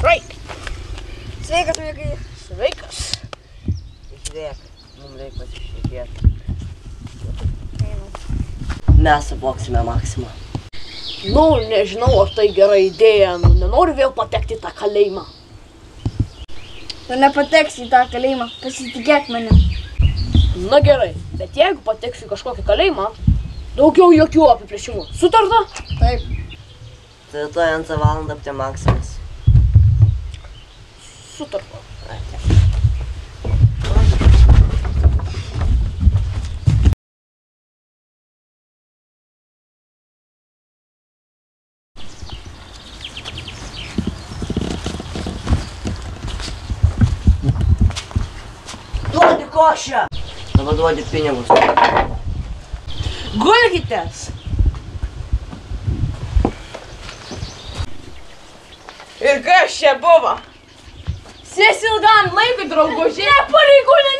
Right. Sveikas, mėgai. Sveikas. Žiūrėk, mums reikia pasišnekėti. Mes suboksime maksimą. Nu, nežinau, ar tai gera idėja. Nu, nenoriu vėl patekti į tą kalėjimą. Tu nepateksi į tą kalėjimą. Pasitikėk mane. Na gerai, bet jeigu pateksiu į kažkokį kalėjimą, daugiau jokių apiplėšimų. Sutarta? Taip. Rytoj antrą valandą prie Maksimas. Sutarta. Duodi košę! Dabar duodi pinigus. Gulkitės! Ir kas čia buvo? Cecil'dan Lay bir drol goşe. Ne poli gülün